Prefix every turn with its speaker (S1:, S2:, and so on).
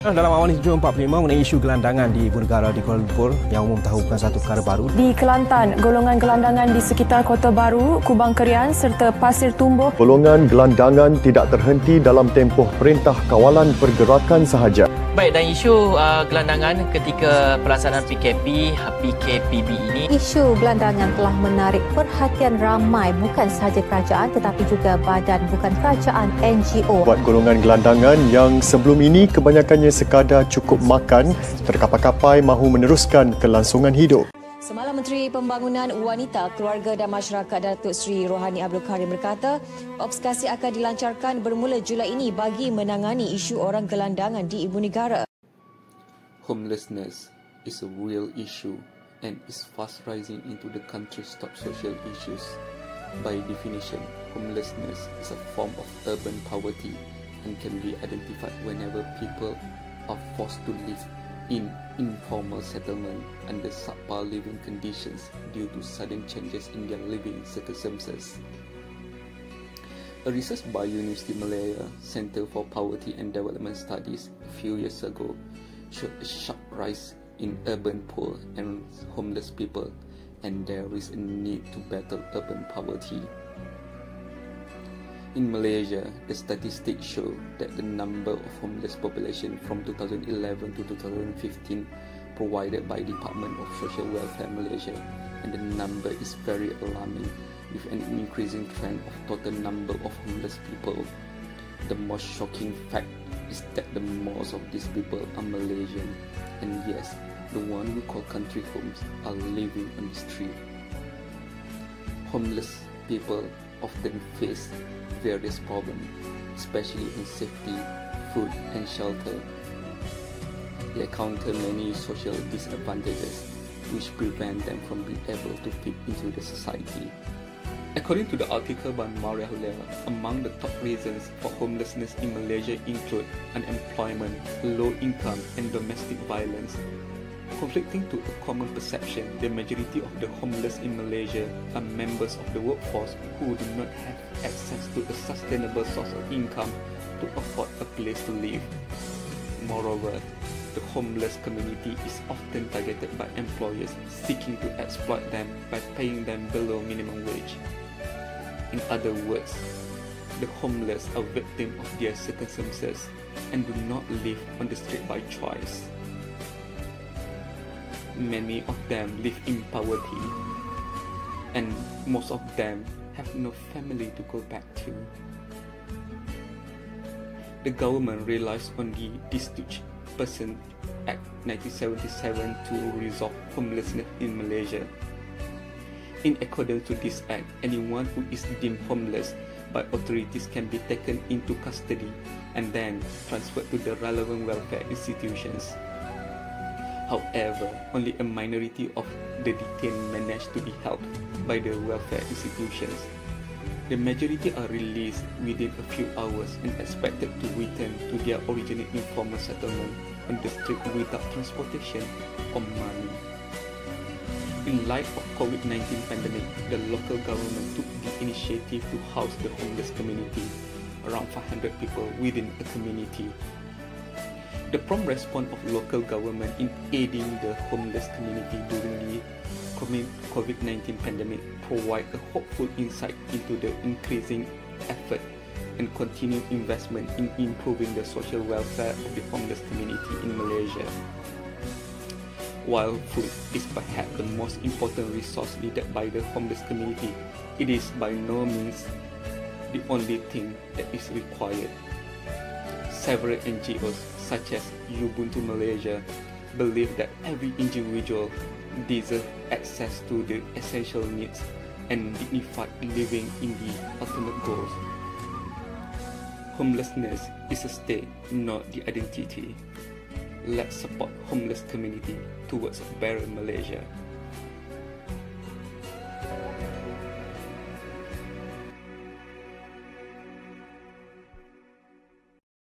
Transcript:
S1: Dalam awal ini 45 mengenai isu gelandangan di Ibu Negara di Kuala Lumpur yang umum tahu bukan satu perkara baru.
S2: Di Kelantan, golongan gelandangan di sekitar Kota Baru, Kubang Kerian serta Pasir Tumbuh.
S3: Golongan gelandangan tidak terhenti dalam tempoh Perintah Kawalan Pergerakan sahaja.
S4: Baik dan isu uh, gelandangan ketika pelaksanaan PKP PKPB ini
S5: isu gelandangan telah menarik perhatian ramai bukan sahaja kerajaan tetapi juga badan bukan kerajaan NGO.
S3: Buat golongan gelandangan yang sebelum ini kebanyakannya sekadar cukup makan, terkapai-kapai mahu meneruskan kelangsungan hidup.
S6: Semalam Menteri Pembangunan Wanita, Keluarga dan Masyarakat Datuk Seri Rohani Abdul Karim berkata, obskasi akan dilancarkan bermula Julai ini bagi menangani isu orang gelandangan di ibu negara.
S7: Homelessness is a real issue and is fast rising into the country's top social issues. By definition, homelessness is a form of urban poverty and can be identified whenever people are forced to live in informal settlement under subpar living conditions due to sudden changes in their living circumstances. A research by University Malaya Center for Poverty and Development Studies a few years ago showed a sharp rise in urban poor and homeless people, and there is a need to battle urban poverty. In Malaysia, the statistics show that the number of homeless population from 2011 to 2015 provided by Department of Social Welfare Malaysia and the number is very alarming with an increasing trend of total number of homeless people. The most shocking fact is that the most of these people are Malaysian and yes, the one we call country homes are living on the street. Homeless people often face various problems, especially in safety, food, and shelter. They encounter many social disadvantages which prevent them from being able to fit into the society. According to the article by Maria Hulera, among the top reasons for homelessness in Malaysia include unemployment, low income, and domestic violence. Conflicting to a common perception, the majority of the homeless in Malaysia are members of the workforce who do not have access to a sustainable source of income to afford a place to live. Moreover, the homeless community is often targeted by employers seeking to exploit them by paying them below minimum wage. In other words, the homeless are victims of their circumstances and do not live on the street by choice. Many of them live in poverty, and most of them have no family to go back to. The government relies on the Destitute Person Act 1977 to resolve homelessness in Malaysia. In accordance to this act, anyone who is deemed homeless by authorities can be taken into custody and then transferred to the relevant welfare institutions. However, only a minority of the detained manage to be helped by the welfare institutions. The majority are released within a few hours and expected to return to their original informal settlement on the street without transportation or money. In light of COVID-19 pandemic, the local government took the initiative to house the homeless community, around 500 people within a community. The prompt response of local government in aiding the homeless community during the COVID-19 pandemic provide a hopeful insight into the increasing effort and continued investment in improving the social welfare of the homeless community in Malaysia. While food is perhaps the most important resource needed by the homeless community, it is by no means the only thing that is required. Several NGOs such as Ubuntu Malaysia believe that every individual deserves access to the essential needs and dignified living in the ultimate goals. Homelessness is a state, not the identity. Let's support homeless community towards a better Malaysia.